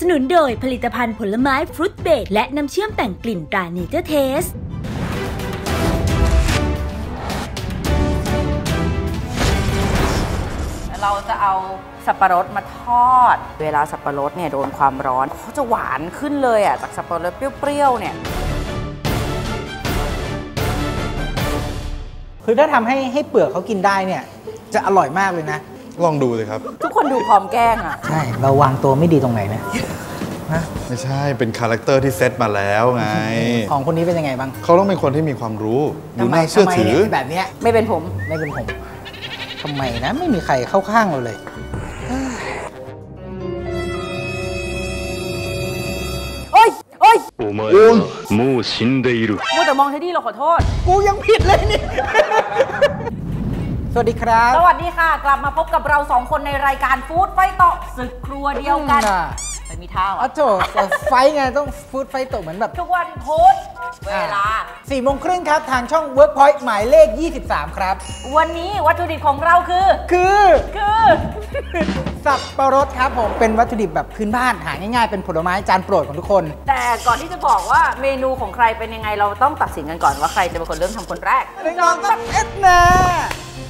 สนับสนุนโดยผลิตภัณฑ์ผลไม้ฟรุตเบรดและน้ำเชื่อมแต่งกลิ่นตรา Nature Tasteเราจะเอาสับปะรดมาทอด เวลาสับปะรดเนี่ยโดนความร้อนเขาจะหวานขึ้นเลยอะจากสับปะรดเปรี้ยวๆเนี่ย คือถ้าทำให้ให้เปลือกเขากินได้เนี่ย จะอร่อยมากเลยนะ ลองดูเลยครับ ทุกคนดูพร้อมแกล้งอะ ใช่ เราวางตัวไม่ดีตรงไหนนะฮะไม่ใช่เป็น character ที่เซตมาแล้วไง ของคนนี้เป็นยังไงบ้าง เขาต้องเป็นคนที่มีความรู้ดูน่าเชื่อถือแบบเนี้ยไม่เป็นผมไม่เป็นผมทำไมนะไม่มีใครเข้าข้างเราเลยโอ้ยโอ้ยโอ้ยもう死んでるมัวแต่มองเท็ดดี้เราขอโทษ กูยังผิดเลยนี่ สวัสดีครับ สวัสดีค่ะ กลับมาพบกับเราสองคนในรายการฟู้ดไฟโตะศึกครัวเดียวกันอะไม่มีท่าอ๋ออะโถแต่ไฟท์ไงต้องฟูดไฟท์ตกเหมือนแบบ ทุกวันพุธเวลา4โมงครึ่งครับ ทางช่อง Workpoint หมายเลข 23 ครับ วันนี้วัตถุดิบของเราคือ คือ คือ สับปะรดครับผม เป็นวัตถุดิบแบบพื้นบ้านหาง่ายๆ เป็นผลไม้จานโปรดของทุกคน แต่ก่อนที่จะบอกว่าเมนูของใครเป็นยังไงเราต้องตัดสินกันก่อนว่าใครจะเป็นคนเริ่มทำคนแรกหนึ่งสองสามเอ็ดนะ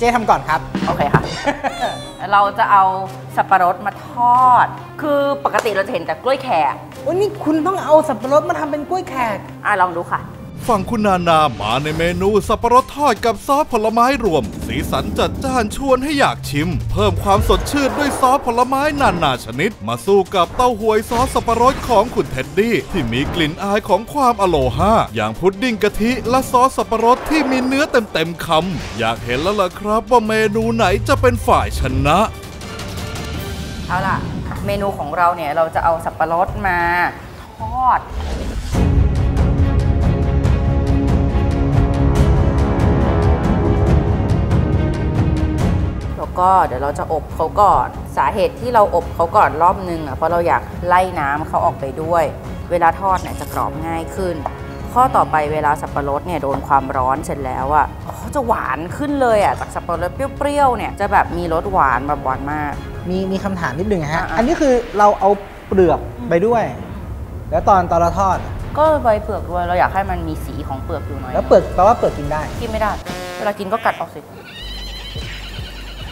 เจ๊ทำก่อนครับ โอเคค่ะ เราจะเอาสับปะรดมาทอด คือปกติเราจะเห็นแต่กล้วยแขกวันนี้คุณต้องเอาสับปะรดมาทำเป็นกล้วยแขกอะลองดูค่ะ ฝั่งคุณนานามาในเมนูสับปะรดทอดกับซอสผลไม้รวม สีสันจัดจ้านชวนให้อยากชิม เพิ่มความสดชื่นด้วยซอสผลไม้นานาชนิด มาสู้กับเต้าหวยซอสสับปะรดของคุณเท็ดดี้ที่มีกลิ่นอายของความ aloha อย่างพุดดิ้งกะทิและซอสสับปะรดที่มีเนื้อเต็มๆคำอยากเห็นแล้วล่ะครับว่าเมนูไหนจะเป็นฝ่ายชนะเอาล่ะ เมนูของเราเนี่ยเราจะเอาสับปะรดมาทอด ก็เดี๋ยวเราจะอบเขาก่อน สาเหตุที่เราอบเขาก่อนรอบนึงอะเพราะเราอยากไล่น้ำเขาออกไปด้วย เวลาทอดเนี่ยจะกรอบง่ายขึ้น ข้อต่อไปเวลาสับปะรดเนี่ยโดนความร้อนเสร็จแล้วอะเขาจะหวานขึ้นเลยอะจากสับปะรดเปรี้ยวๆเนี่ยจะแบบมีรสหวานแบบหวานมาก มีมีคำถามนิดนึงฮะอะอันนี้คือเราเอาเปลือกไปด้วย แล้วตอนตอนเราทอดก็ใบเปลือกด้วยเราอยากให้มันมีสีของเปลือกอยู่หน่อยแล้วเปลือกแปลว่าเปลือกกินได้กินไม่ได้ เวลากินก็กัดออกสิ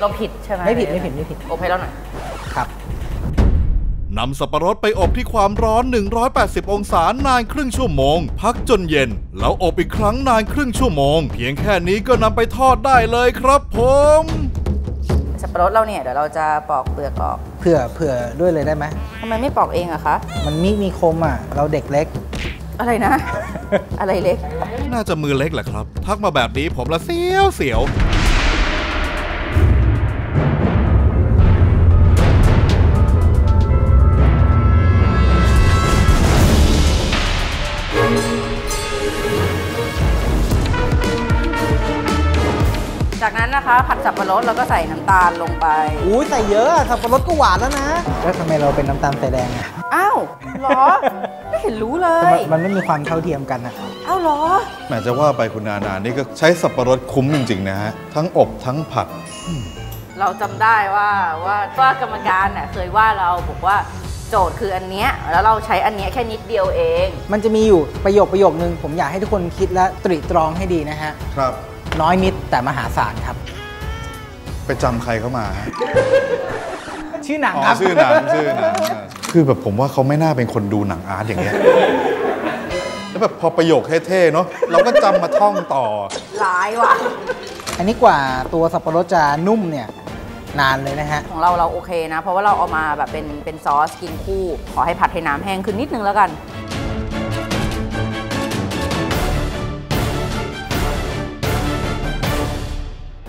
เราผิดใช่ไหมไม่ผิดไม่ผิดไม่ผิดอบให้เราหน่อยครับนำสับปะรดไปอบที่ความร้อน 180 องศานานครึ่งชั่วโมง พักจนเย็น แล้วอบอีกครั้งนานครึ่งชั่วโมง เพียงแค่นี้ก็นำไปทอดได้เลยครับผมสับปะรดเราเนี่ยเดี๋ยวเราจะปอกเปลือกออกเผื่อเผื่อด้วยเลยได้ไหมทำไมไม่ปอกเองอะคะ มันมีมีคมอะ เราเด็กเล็ก อะไรนะ อะไรเล็ก น่าจะมือเล็กแหละครับ ทักมาแบบนี้ผมละเสียวเสียว จากนั้นนะคะผัดสับปะรดแล้วก็ใส่น้ำตาลลงไป อุ้ยใส่เยอะอะสับปะรดก็หวานแล้วนะ แล้วทำไมเราเป็นน้ำตาลใส่แดงอะอ้าวเหรอ ไม่เห็นรู้เลมันยมันไม่มีความเท่าเทียมกันอะอ้าวเหรอ แหมจะว่าไปคุณนานานี่ก็ใช้สับปะรดคุ้มจริง ๆ นะฮะ ทั้งอบทั้งผัด เราจำได้ว่าว่าว่ากรรมการเน่ะเคยว่าเราบอกว่าโจทย์คืออันเนี้ยแล้วเราใช้อันเนี้ยแค่นิดเดียวเอง มันจะมีอยู่ประโยคประโยคนึงผมอยากให้ทุกคนคิดและตรีตรองให้ดีนะฮะ ครับ น้อยนิดแต่มหาศาลครับ ไปจำใครเข้ามาฮะชื่อหนังอ๋อครับ ชื่อหนังชื่อหนังคือแบบผมว่าเขาไม่น่าเป็นคนดูหนัง art อย่างเงี้ยแล้วแบบพอประโยคเท่ๆเนาะเราก็จำมาท่องต่อหลายว่ะ อันนี้กว่าตัวสับปะรดจะนุ่มเนี่ยนานเลยนะฮะ ของเราเราโอเคนะ เพราะว่าเราเอามาแบบเป็นเป็นซอสกินคู่ ขอให้ผัดให้น้ำแห้งขึ้นนิดนึงแล้วกัน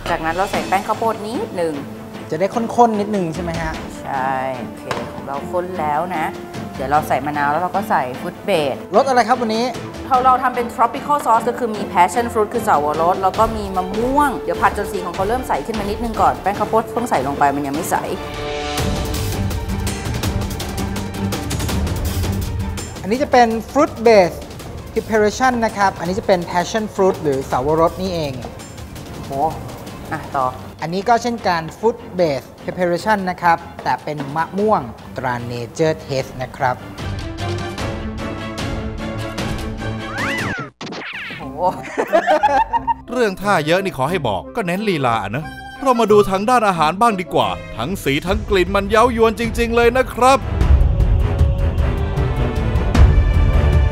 จากนั้นเราใส่แป้งข้าวโพดนิดหนึ่งจะได้ข้นๆนิดนึงใช่ไหมฮะ ใช่ได้โอเคของเราข้นแล้วนะ เดี๋ยวเราใส่มะนาวแล้วเราก็ใส่ฟรุตเบรดรสอะไรครับวันนี้เราเราทำเป็น tropical sauce ก็คือมี passion fruit คือเสาวรส แล้วก็มีมะม่วง เดี๋ยวผัดจนสีของเขาเริ่มใสขึ้นมานิดนึงก่อน แป้งข้าวโพดเพิ่งใส่ลงไปมันยังไม่ใสอันนี้จะเป็น fruit base preparation นะครับ อันนี้จะเป็น passion fruit หรือสาวรสนี่เองโห อะต่อ อันนี้ก็เช่นกัน fruit base preparation นะครับ แต่เป็นมะม่วงตรา nature taste นะครับโห เรื่องท่าเยอะนี่ขอให้บอกก็เน้นลีลาอะนะ เรามาดูทางด้านอาหารบ้างดีกว่า ทั้งสีทั้งกลิ่นมันเย้ายวนจริง ๆ เลยนะครับ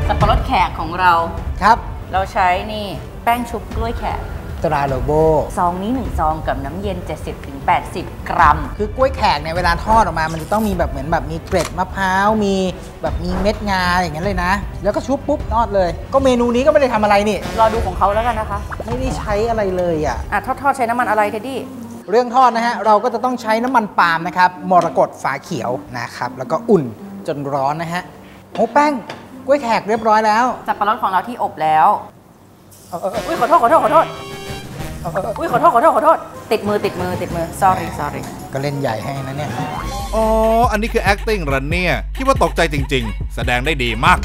สับปะรดแขกของเรา ครับ เราใช้นี่แป้งชุบกล้วยแขก ตราโลโบซองนี้ 1 ซองกับน้ำเย็น 70-80 กรัม คือกล้วยแขกเนี่ยเวลาทอดออกมา มันจะต้องมีแบบเหมือนแบบมีเกล็ดมะพร้าว มีแบบมีเม็ดงาอย่างนั้นเลยนะ แล้วก็ชุบปุ๊บทอดเลย ก็เมนูนี้ก็ไม่ได้ทำอะไรนี่ รอดูของเขาแล้วกันนะคะ ไม่ได้ใช้อะไรเลยอะอะทอดทอดใช้น้ำมันอะไรเทดดี้เรื่องทอดนะฮะเราก็จะต้องใช้น้ำมันปาล์มนะครับมรกตฝาเขียวนะครับแล้วก็อุ่นจนร้อนนะฮะโอ้แป้งกล้วยแขกเรียบร้อยแล้ว สับปะรดของเราที่อบแล้ว เออเออเอออุ้ยขอโทษขอโทษขอโทษเอุ้ยขอโทษขอโทษขอโทษ ติดมือติดมือติดมือ sorry sorry ก็เล่นใหญ่ให้นะเนี่ย อ๋อ อันนี้คือ acting รันเนี่ย คิดว่าตกใจจริง ๆ แสดงได้ดีมาก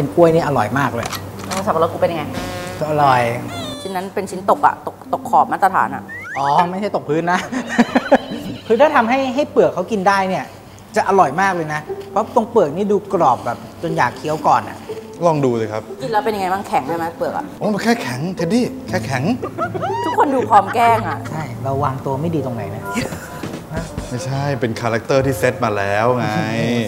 เป็นกล้วยนี่อร่อยมากเลยแล้วสับปะรดกูเป็นยังไงก็อร่อย ชิ้นนั้นเป็นชิ้นตกอะตกตกขอบมาตรฐานอะอ๋อ ไม่ใช่ตกพื้นนะ คือถ้าทำให้ให้เปลือกเขากินได้เนี่ย จะอร่อยมากเลยนะ เพราะตรงเปลือกนี่ดูกรอบแบบจนอยากเคี้ยวก่อนอะ ลองดูเลยครับกินแล้วเป็นยังไงบ้างแข็งใช่ไหมเปลือกอะโอ้มันแค่แข็งเท็ดดี้แค่แข็ง ทุกคนดูพร้อมแกล้งอะ ใช่ เราวางตัวไม่ดีตรงไหนนะ ไม่ใช่เป็น character ที่เซตมาแล้วไง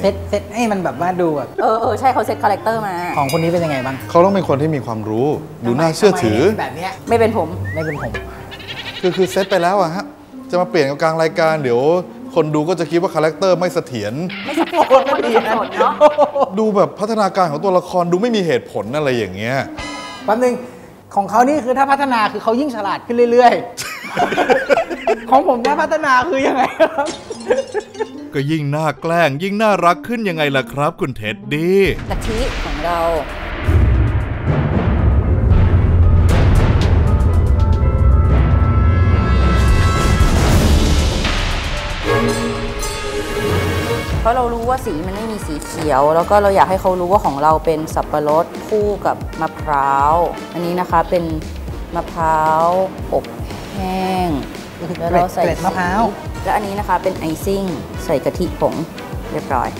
set set ให้มันแบบว่าดูแบบเออเออใช่เขา set chara cter มา ของคนนี้เป็นยังไงบ้างเขาต้องเป็นคนที่มีความรู้ ดูน่าเชื่อถือทำไมแบบเนี้ยไม่เป็นผมไม่เป็นผม คือคือเซตไปแล้วอะฮะ จะมาเปลี่ยนกับกลางรายการเดี๋ยวคนดูก็จะคิดว่า character ไม่เสถียรไม่สับสนไม่สับสนเนาะดูแบบพัฒนาการของตัวละครดูไม่มีเหตุผลอะไรอย่างเงี้ยแป๊บนึงของเขานี่คือถ้าพัฒนาคือเขายิ่งฉลาดขึ้นเรื่อยๆ ของผมถ้าพัฒนาคือยังไงครับ ก็ยิ่งน่าแกล้ง ยิ่งน่ารักขึ้นยังไงล่ะครับ คุณเท็ดดี้กะทิของเราเพราะเรารู้ว่าสีมันไม่มีสีเขียว แล้วก็เราอยากให้เขารู้ว่าของเราเป็นสับปะรดคู่กับมะพร้าว อันนี้นะคะเป็นมะพร้าวอบแห้งก็คือ แล้วเราใส่เกล็ดมะพร้าวสีและอันนี้นะคะเป็นไอซิ่งใส่กะทิผงเรียบร้อย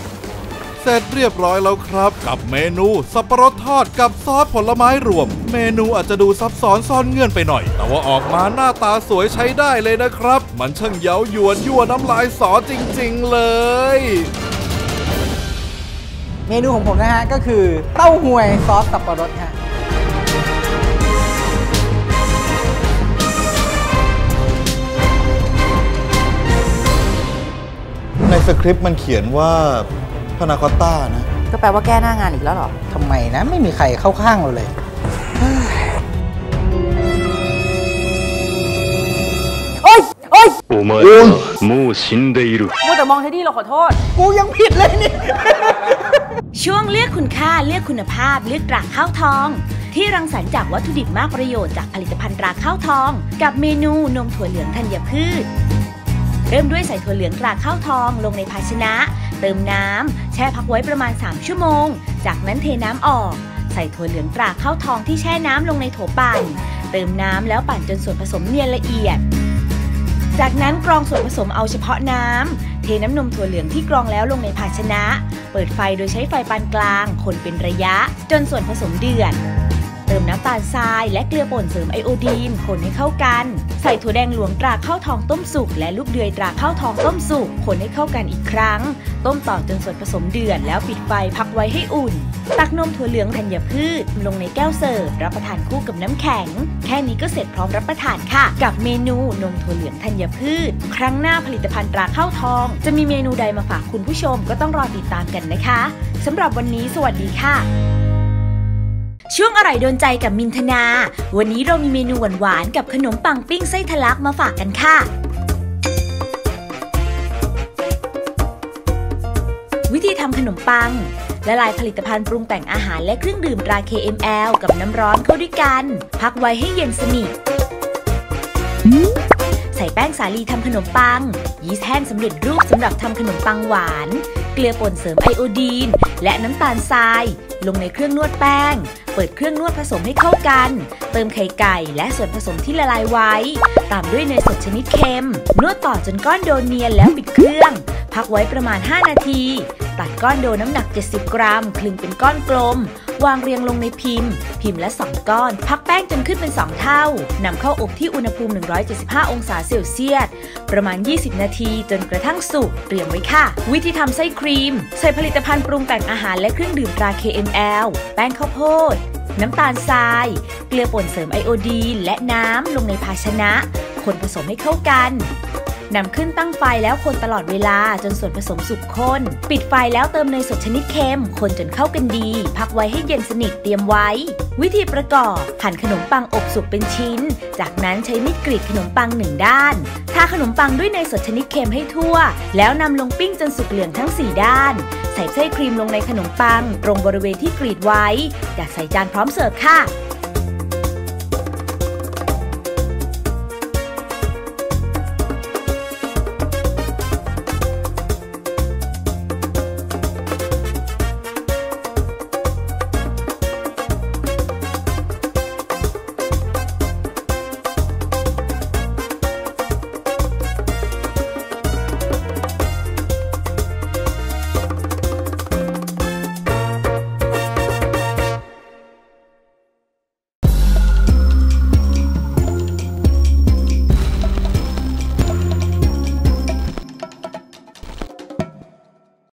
เสร็จเรียบร้อยแล้วครับ กับเมนูสับปะรดทอดกับซอสผลไม้รวม เมนูอาจจะดูซับซ้อนซ่อนเงื่อนไปหน่อย แต่ว่าออกมาหน้าตาสวยใช้ได้เลยนะครับ มันช่างเย้ายวนยั่วน้ำลายสอจริง ๆ เลยเมนูของผมนะฮะก็คือเต้าหวยซอสสับปะรดฮะ สคริปต์มันเขียนว่าพานาคอตต้านะ ก็แปลว่าแก้หน้างานอีกแล้วเหรอ ทำไมนะ ไม่มีใครเข้าข้างเราเลย โอ๊ยโอ๊ย お前はもう死んでいる。 มัวแต่มองเทดดี้เราขอโทษ กูยังผิดเลยนี่ ช่วงเลือกคุณค่าเลือกคุณภาพเลือกตราข้าวทอง ที่รังสรรค์จากวัตถุดิบมากประโยชน์จากผลิตภัณฑ์ตราข้าวทอง กับเมนูนมถั่วเหลืองธัญพืช เริ่มด้วยใส่ถั่วเหลืองตราข้าวทองลงในภาชนะ เติมน้ำ แช่พักไว้ประมาณ 3 ชั่วโมง จากนั้นเทน้ำออก ใส่ถั่วเหลืองตราข้าวทองที่แช่น้ำลงในโถปั่น เติมน้ำแล้วปั่นจนส่วนผสมเนียนละเอียด จากนั้นกรองส่วนผสมเอาเฉพาะน้ำ เทน้ำนมถั่วเหลืองที่กรองแล้วลงในภาชนะ เปิดไฟโดยใช้ไฟปานกลาง คนเป็นระยะ จนส่วนผสมเดือด เติมน้ำตาลทรายและเกลือป่นเสริมไอโอดีนคนให้เข้ากัน ใส่ถั่วแดงหลวงตราข้าวทองต้มสุกและลูกเดือยตราข้าวทองต้มสุกคนให้เข้ากันอีกครั้ง ต้มต่อจนส่วนผสมเดือดแล้วปิดไฟพักไว้ให้อุ่น ตักนมถั่วเหลืองธัญพืช ลงในแก้วเสิร์ฟรับประทานคู่กับน้ำแข็ง แค่นี้ก็เสร็จพร้อมรับประทานค่ะ กับเมนูนมถั่วเหลืองธัญพืช ครั้งหน้าผลิตภัณฑ์ตราข้าวทอง จะมีเมนูใดมาฝากคุณผู้ชมก็ต้องรอติดตามกันนะคะสำหรับวันนี้สวัสดีค่ะ ช่วงอร่อยโดนใจกับมินทนา วันนี้เรามีเมนูหวานๆกับขนมปังปิ้งไส้ทะลักมาฝากกันค่ะ วิธีทำขนมปังละลายผลิตภัณฑ์ปรุงแต่งอาหารและเครื่องดื่มตรา KML กับน้ำร้อนเข้าด้วยกัน พักไว้ให้เย็นสนิท ใส่แป้งสาลีทำขนมปัง ยีสต์แห้งสำเร็จรูปสำหรับทำขนมปังหวาน เกลือป่นเสริมไอโอดีน และน้ำตาลทราย ลงในเครื่องนวดแป้ง เปิดเครื่องนวดผสมให้เข้ากัน เติมไข่ไก่และส่วนผสมที่ละลายไว้ ตามด้วยเนยสดชนิดเค็ม นวดต่อจนก้อนโดเนียนแล้วปิดเครื่อง พักไว้ประมาณ 5 นาที ตัดก้อนโดน้ำหนัก 70 กรัม คลึงเป็นก้อนกลม วางเรียงลงในพิมพ์ พิมพ์ละ 2 ก้อน พักแป้งจนขึ้นเป็น 2 เท่า นำเข้าอบที่อุณหภูมิ 175 องศาเซลเซียส ประมาณ 20 นาทีจนกระทั่งสุก เตรียมไว้ค่ะ วิธีทำไส้ครีม ใส่ผลิตภัณฑ์ปรุงแต่งอาหารและเครื่องดื่มตรา KML แป้งข้าวโพด น้ำตาลทราย เกลือป่นเสริมไอโอดีนและน้ำลงในภาชนะ คนผสมให้เข้ากันนำขึ้นตั้งไฟแล้วคนตลอดเวลาจนส่วนผสมสุกข้น ปิดไฟแล้วเติมเนยสดชนิดเค็ม คนจนเข้ากันดี พักไว้ให้เย็นสนิทเตรียมไว้ วิธีประกอบ หั่นขนมปังอบสุกเป็นชิ้น จากนั้นใช้มีดกรีดขนมปังหนึ่งด้าน ทาขนมปังด้วยเนยสดชนิดเค็มให้ทั่ว แล้วนำลงปิ้งจนสุกเหลืองทั้ง 4 ด้าน ใส่ไส้ครีมลงในขนมปัง ตรงบริเวณที่กรีดไว้ อยากใส่จานพร้อมเสิร์ฟค่ะ